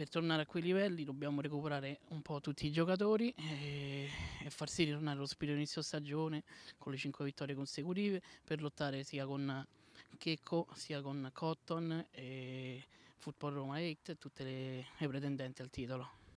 per tornare a quei livelli dobbiamo recuperare un po' tutti i giocatori e, e far sì ritornare allo spirito inizio stagione con le 5 vittorie consecutive per lottare sia con Checco sia con Cotton e Football Roma 8 e tutte le, le pretendenti al titolo.